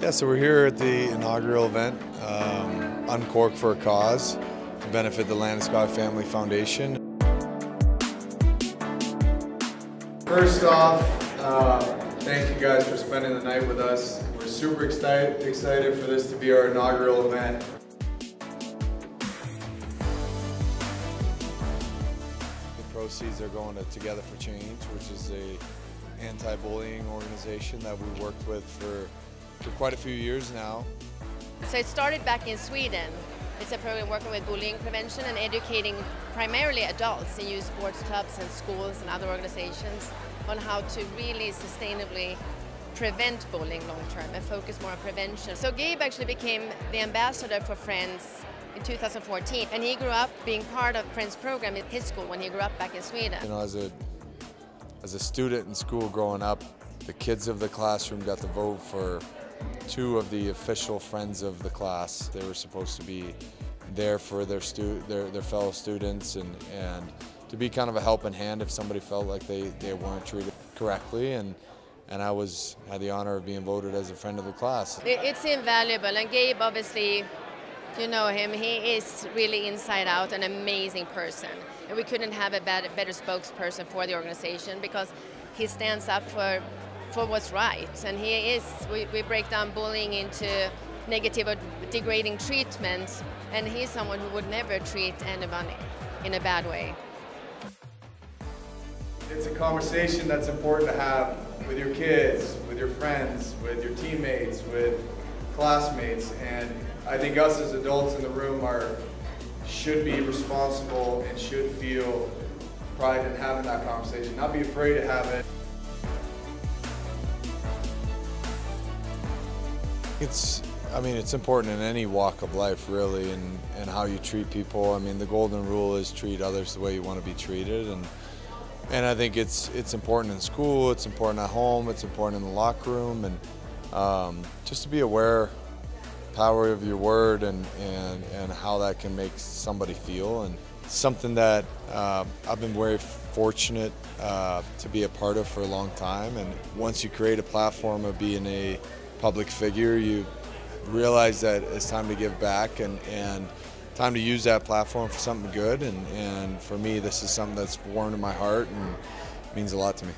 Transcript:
Yeah, so we're here at the inaugural event, um, Uncorked for a Cause, to benefit the Landeskog Family Foundation. First off, uh, thank you guys for spending the night with us. We're super excited, excited for this to be our inaugural event. The proceeds are going to Together for Change, which is a anti-bullying organization that we worked with for for quite a few years now. So it started back in Sweden. It's a program working with bullying prevention and educating primarily adults in youth sports clubs and schools and other organizations on how to really sustainably prevent bullying long term and focus more on prevention. So Gabe actually became the ambassador for Friends in 2014 and he grew up being part of Friends program in his school when he grew up back in Sweden. You know, as a as a student in school growing up, the kids of the classroom got to vote for two of the official friends of the class. They were supposed to be there for their their, their fellow students and, and to be kind of a helping hand if somebody felt like they, they weren't treated correctly and and I was had the honor of being voted as a friend of the class. It's invaluable and Gabe obviously you know him, he is really inside out an amazing person. And we couldn't have a better, better spokesperson for the organization because he stands up for for what's right. And he is, we, we break down bullying into negative or degrading treatment, and he's someone who would never treat anyone in a bad way. It's a conversation that's important to have with your kids, with your friends, with your teammates, with classmates, and I think us as adults in the room are should be responsible and should feel pride in having that conversation, not be afraid to have it. It's, I mean, it's important in any walk of life, really, and, and how you treat people. I mean, the golden rule is treat others the way you want to be treated, and and I think it's it's important in school, it's important at home, it's important in the locker room, and um, just to be aware power of your word and, and, and how that can make somebody feel. And something that uh, I've been very fortunate uh, to be a part of for a long time. And once you create a platform of being a public figure, you realize that it's time to give back and, and time to use that platform for something good. And, and for me, this is something that's warm to my heart and means a lot to me.